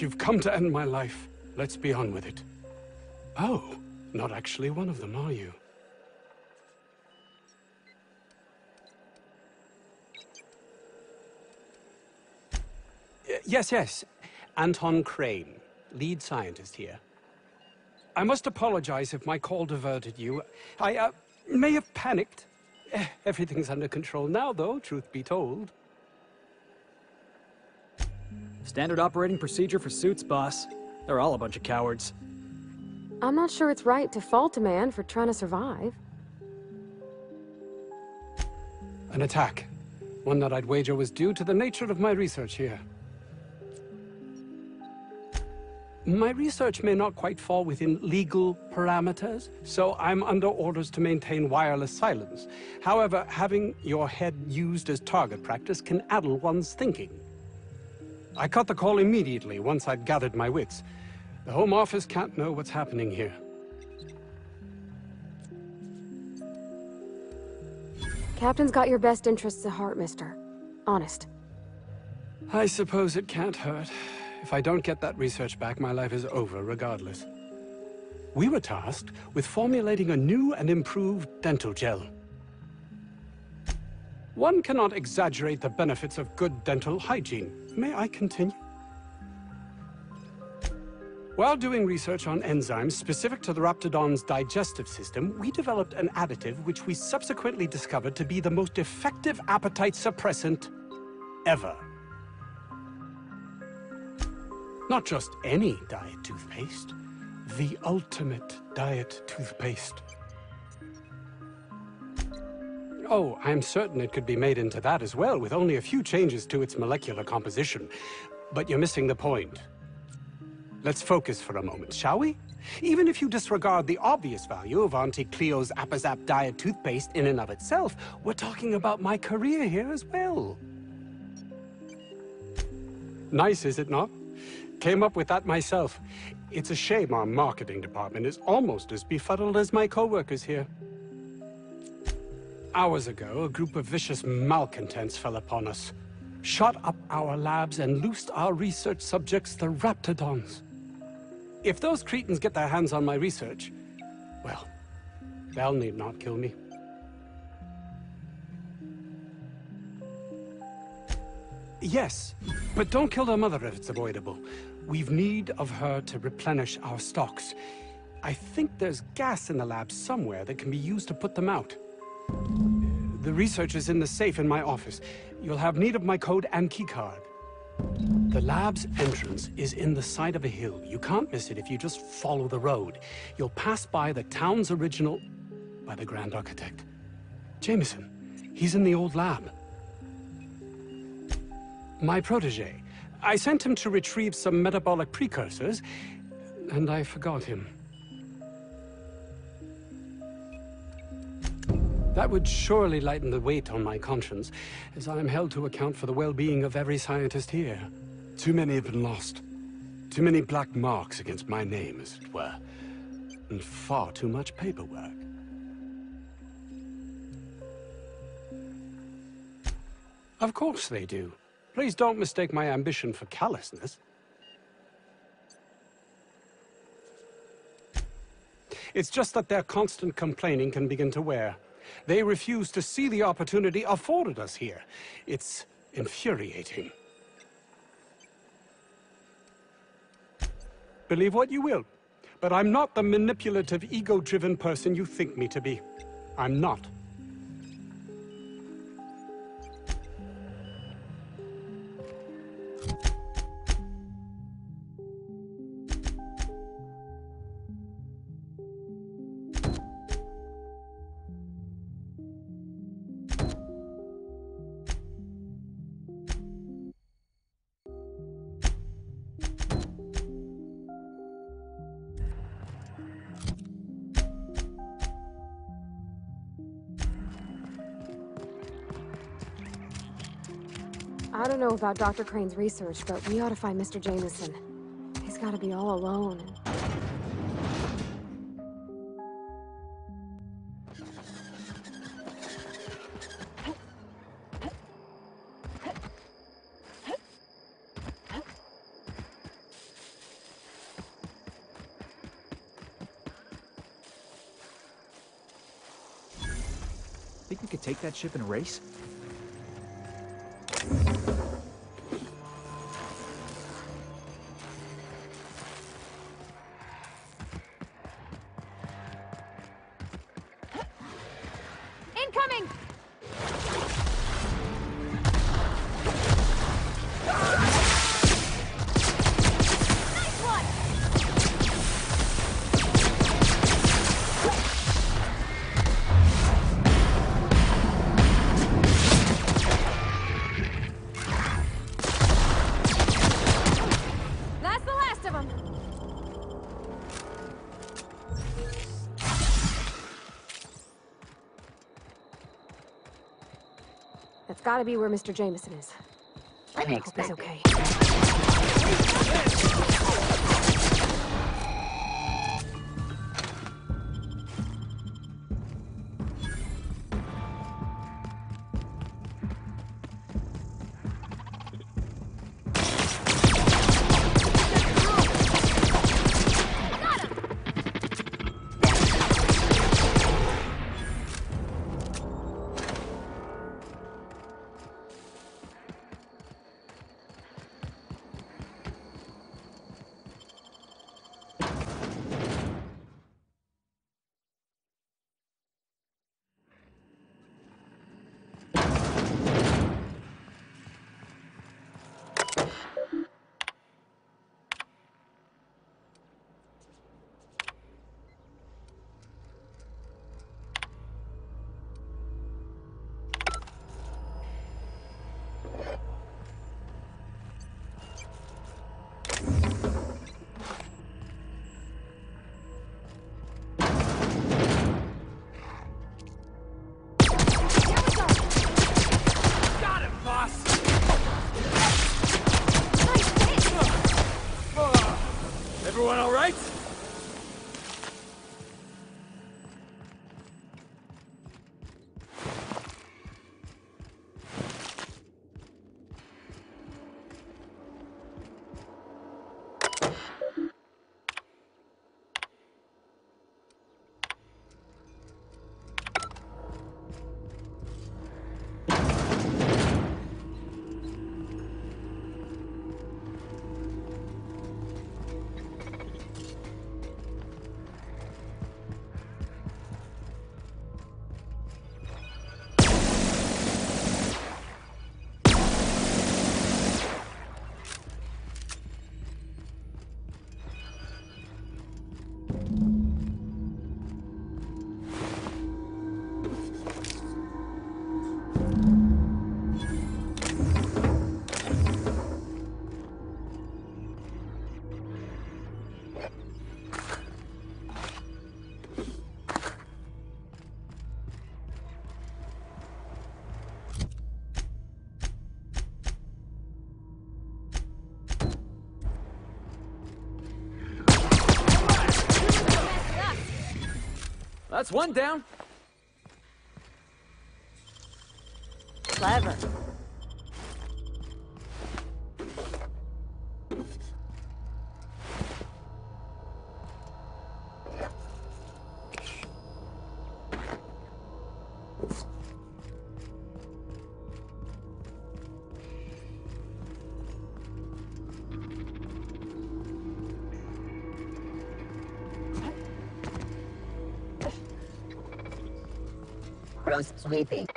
You've come to end my life, let's be on with it. Oh, not actually one of them, are you? Yes, yes. Anton Crane, lead scientist here. I must apologize if my call diverted you. I, uh, may have panicked. Eh, Everything's under control now, though, truth be told. Standard operating procedure for suits, boss. They're all a bunch of cowards. I'm not sure it's right to fault a man for trying to survive. An attack. One that I'd wager was due to the nature of my research here. My research may not quite fall within legal parameters, so I'm under orders to maintain wireless silence. However, having your head used as target practice can addle one's thinking. I cut the call immediately once I'd gathered my wits. The Home Office can't know what's happening here. Captain's got your best interests at heart, mister. Honest. I suppose it can't hurt. If I don't get that research back, my life is over regardless. We were tasked with formulating a new and improved dental gel. One cannot exaggerate the benefits of good dental hygiene. May I continue? While doing research on enzymes specific to the Raptidon's digestive system, we developed an additive which we subsequently discovered to be the most effective appetite suppressant ever. Not just any diet toothpaste, the ultimate diet toothpaste. Oh, I'm certain it could be made into that as well, with only a few changes to its molecular composition. But you're missing the point. Let's focus for a moment, shall we? Even if you disregard the obvious value of Auntie Cleo's Apazap Diet toothpaste in and of itself, we're talking about my career here as well. Nice, is it not? Came up with that myself. It's a shame our marketing department is almost as befuddled as my co-workers here. Hours ago, a group of vicious malcontents fell upon us, shot up our labs and loosed our research subjects, the Raptidons. If those Cretans get their hands on my research, well, they'll need not kill me. Yes, but don't kill their mother if it's avoidable. We've need of her to replenish our stocks. I think there's gas in the lab somewhere that can be used to put them out. The research is in the safe in my office. You'll have need of my code and keycard. The lab's entrance is in the side of a hill. You can't miss it if you just follow the road. You'll pass by the town's original... by the Grand Architect. Jameson. He's in the old lab. My protege. I sent him to retrieve some metabolic precursors, and I forgot him. That would surely lighten the weight on my conscience, as I am held to account for the well-being of every scientist here. Too many have been lost. Too many black marks against my name, as it were. And far too much paperwork. Of course they do. Please don't mistake my ambition for callousness. It's just that their constant complaining can begin to wear. They refuse to see the opportunity afforded us here. It's infuriating. Believe what you will, but I'm not the manipulative, ego-driven person you think me to be. I'm not. I don't know about Dr. Crane's research, but we ought to find Mr. Jameson. He's gotta be all alone. Think we could take that ship and race? That's gotta be where Mr. Jameson is. I hope he's okay. That's one down. Clever. Roast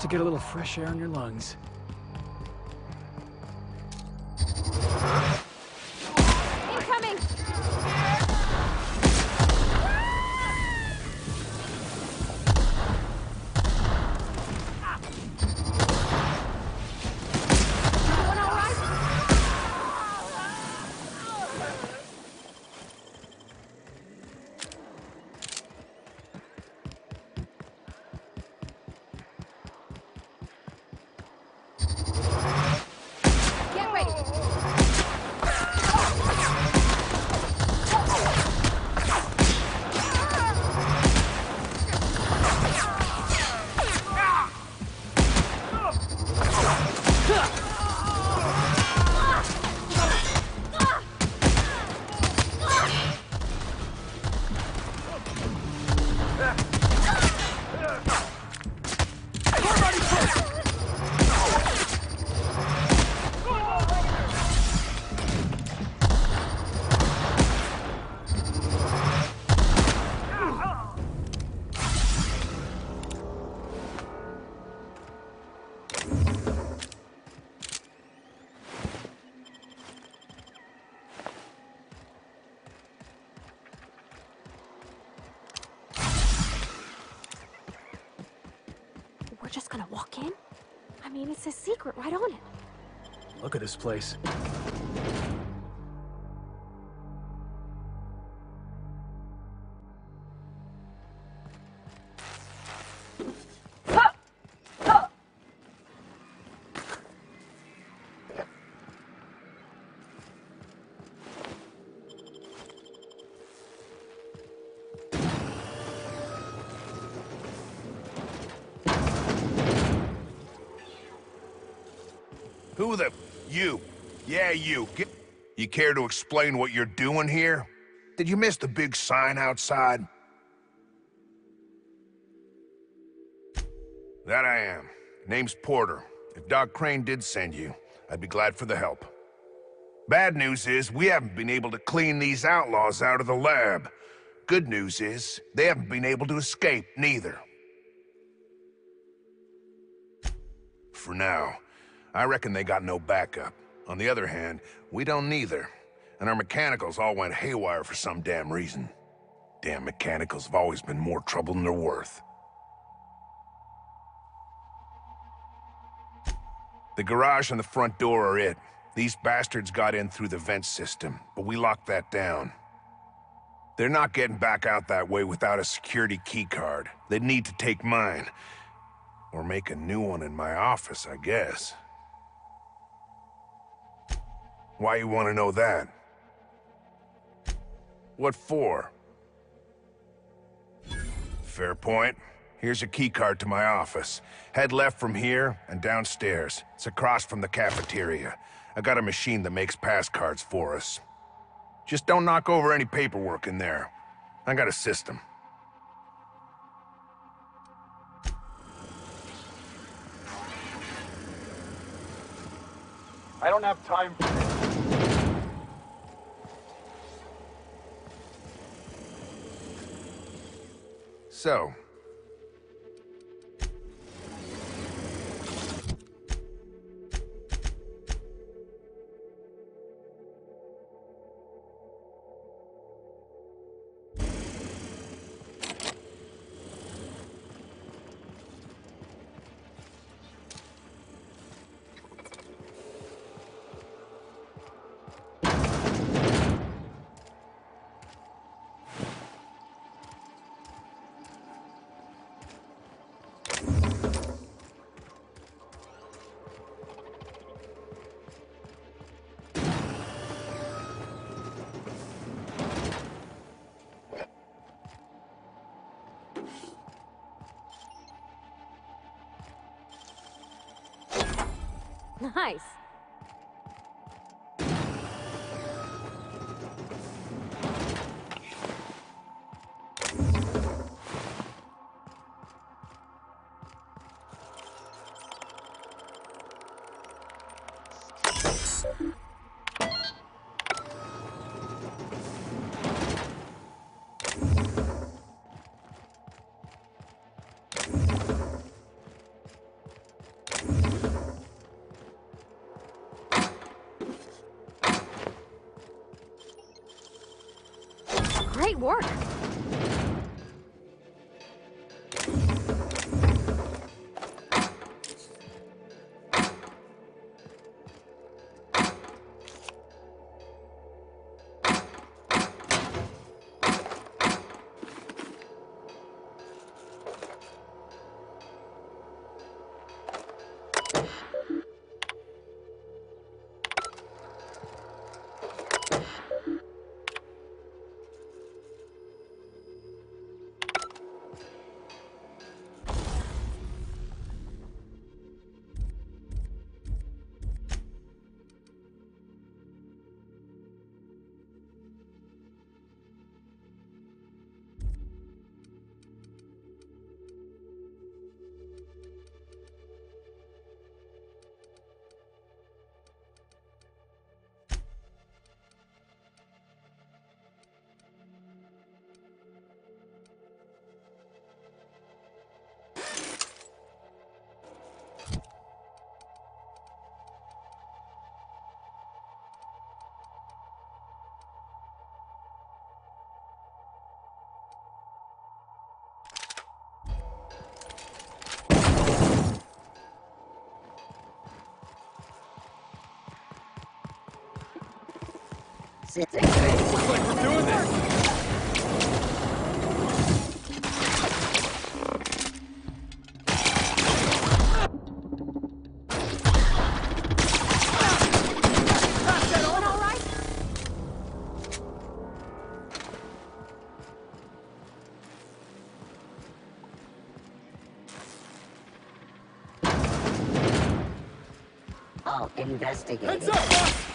to get a little fresh air in your lungs. This place. Who the... You. Yeah, you. Get... You care to explain what you're doing here? Did you miss the big sign outside? That I am. Name's Porter. If Doc Crane did send you, I'd be glad for the help. Bad news is, we haven't been able to clean these outlaws out of the lab. Good news is, they haven't been able to escape, neither. For now. I reckon they got no backup. On the other hand, we don't neither. And our mechanicals all went haywire for some damn reason. Damn mechanicals have always been more trouble than they're worth. The garage and the front door are it. These bastards got in through the vent system, but we locked that down. They're not getting back out that way without a security keycard. They'd need to take mine. Or make a new one in my office, I guess. Why you want to know that? What for? Fair point. Here's a keycard to my office. Head left from here and downstairs. It's across from the cafeteria. I got a machine that makes pass cards for us. Just don't knock over any paperwork in there. I got a system. I don't have time for this. So, Nice. Great work. Sitting. Looks like we're doing this! Investigating. Heads up,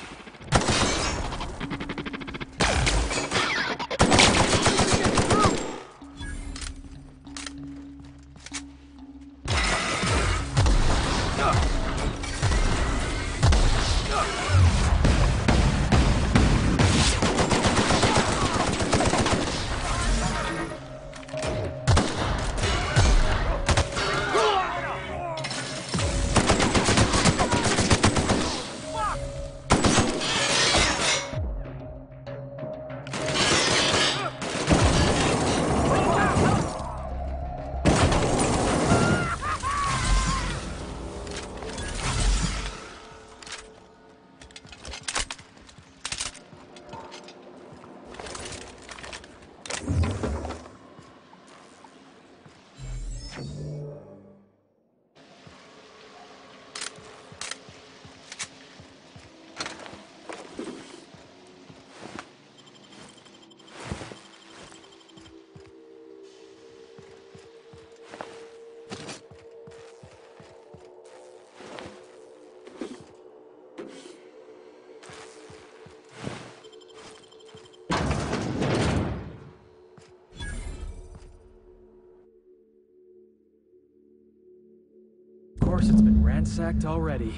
it's been ransacked already.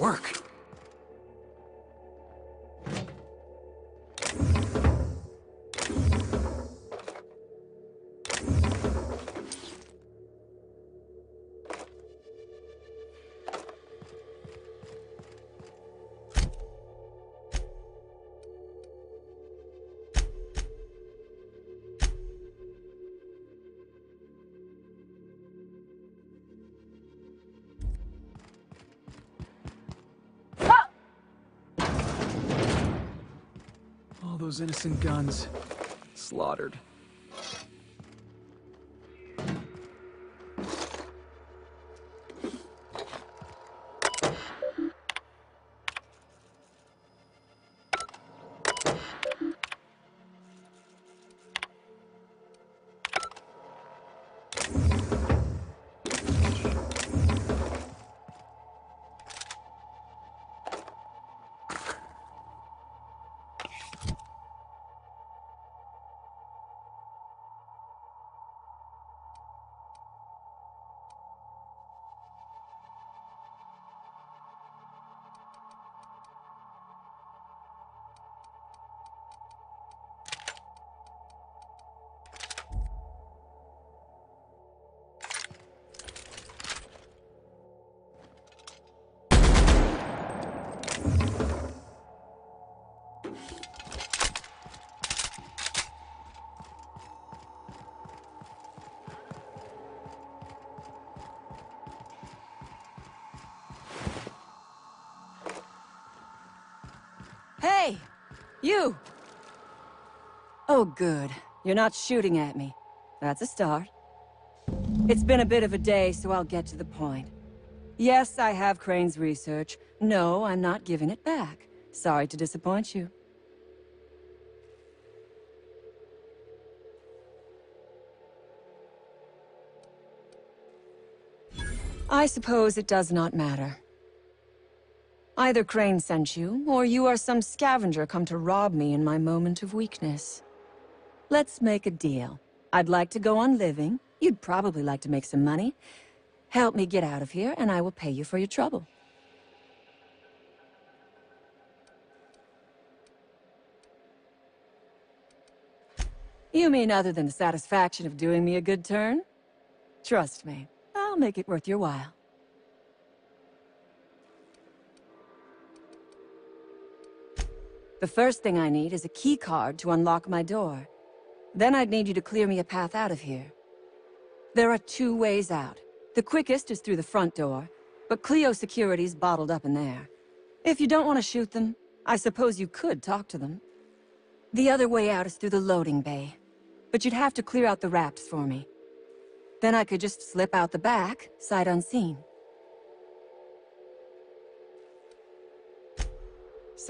Work. Those innocent guns. Slaughtered. Hey! You! Oh, good. You're not shooting at me. That's a start. It's been a bit of a day, so I'll get to the point. Yes, I have Crane's research. No, I'm not giving it back. Sorry to disappoint you. I suppose it does not matter. Either Crane sent you, or you are some scavenger come to rob me in my moment of weakness. Let's make a deal. I'd like to go on living. You'd probably like to make some money. Help me get out of here, and I will pay you for your trouble. You mean other than the satisfaction of doing me a good turn? Trust me, I'll make it worth your while. The first thing I need is a key card to unlock my door. Then I'd need you to clear me a path out of here. There are two ways out. The quickest is through the front door, but Cleo security's bottled up in there. If you don't want to shoot them, I suppose you could talk to them. The other way out is through the loading bay, but you'd have to clear out the wraps for me. Then I could just slip out the back, sight unseen.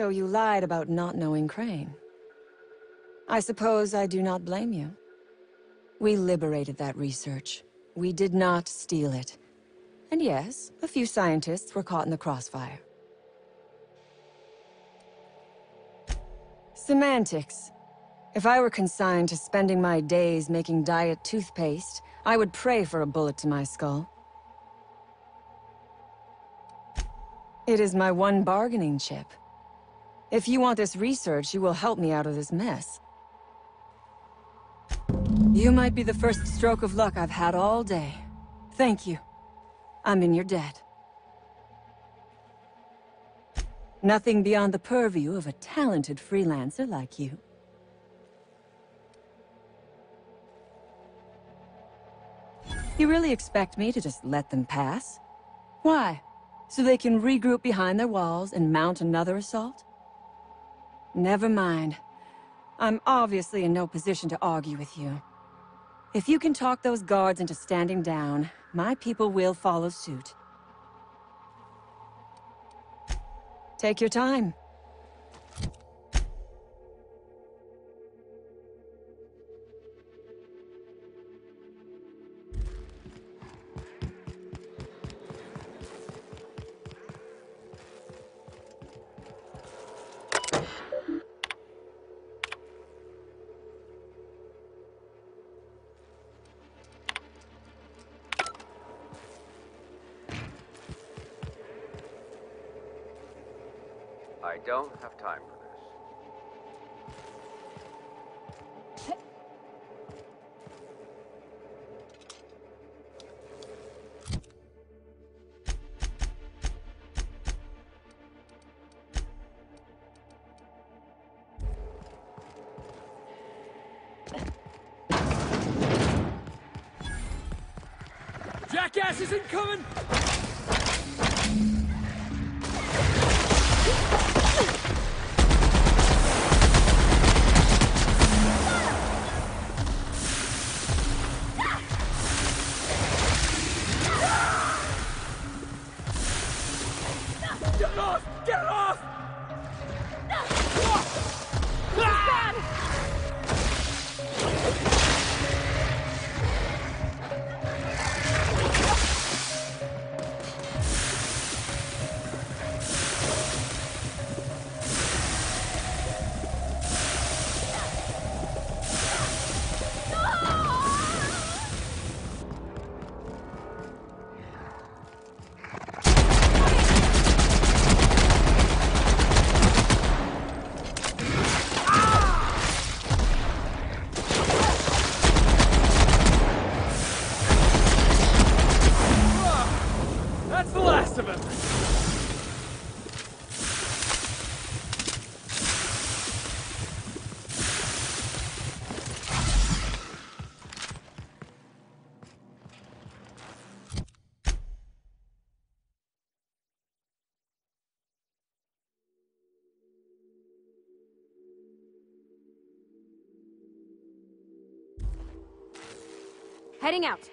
So you lied about not knowing Crane. I suppose I do not blame you. We liberated that research. We did not steal it. And yes, a few scientists were caught in the crossfire. Semantics. If I were consigned to spending my days making diet toothpaste, I would pray for a bullet to my skull. It is my one bargaining chip. If you want this research, you will help me out of this mess. You might be the first stroke of luck I've had all day. Thank you. I'm in your debt. Nothing beyond the purview of a talented freelancer like you. You really expect me to just let them pass? Why? So they can regroup behind their walls and mount another assault? Never mind. I'm obviously in no position to argue with you. If you can talk those guards into standing down, my people will follow suit. Take your time. Isn't coming! Heading out.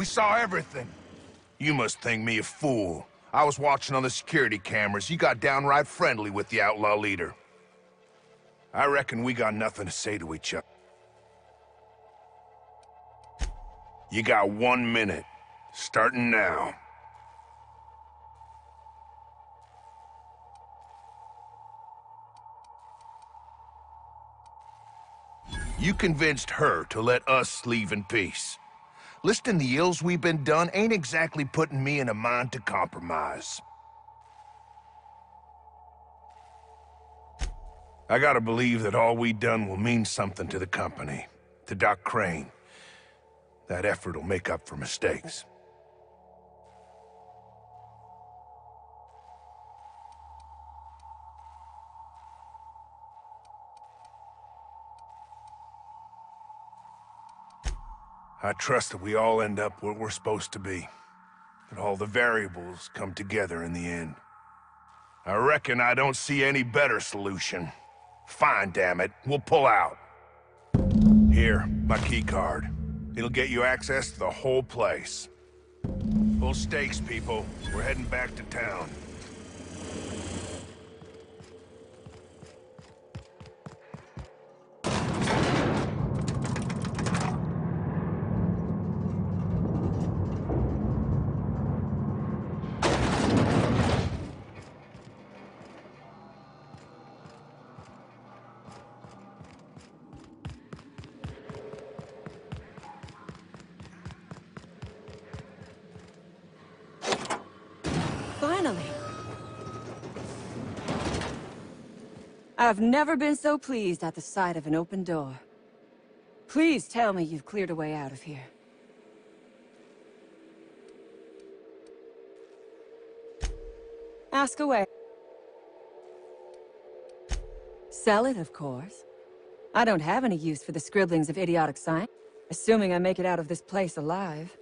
We saw everything. You must think me a fool. I was watching on the security cameras. You got downright friendly with the outlaw leader. I reckon we got nothing to say to each other. You got one minute. Starting now. You convinced her to let us leave in peace. Listing the ills we've been done ain't exactly putting me in a mind to compromise. I gotta believe that all we done will mean something to the company, to Doc Crane. That effort will make up for mistakes. I trust that we all end up where we're supposed to be. That all the variables come together in the end. I reckon I don't see any better solution. Fine, damn it. We'll pull out. Here, my key card. It'll get you access to the whole place. Full stakes, people. We're heading back to town. I've never been so pleased at the sight of an open door. Please tell me you've cleared a way out of here. Ask away. Sell it, of course. I don't have any use for the scribblings of idiotic science, assuming I make it out of this place alive.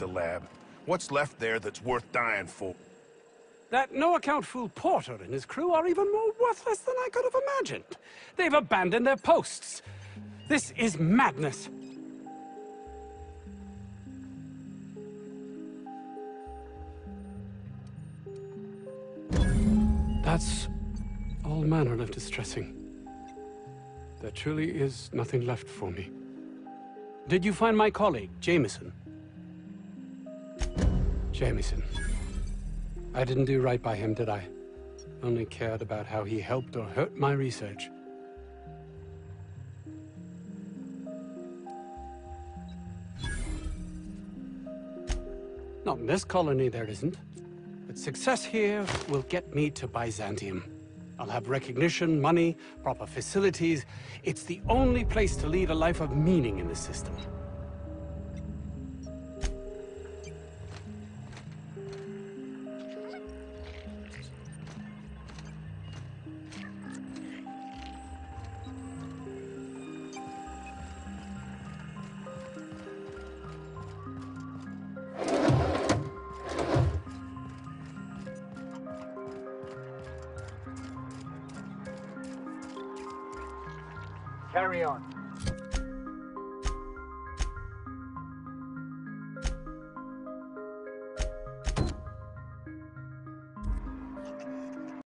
the lab. What's left there that's worth dying for? That no-account fool Porter and his crew are even more worthless than I could have imagined. They've abandoned their posts. This is madness. That's all manner of distressing. There truly is nothing left for me. Did you find my colleague, Jameson? Jameson. I didn't do right by him, did I? Only cared about how he helped or hurt my research. Not in this colony, there isn't. But success here will get me to Byzantium. I'll have recognition, money, proper facilities. It's the only place to lead a life of meaning in the system.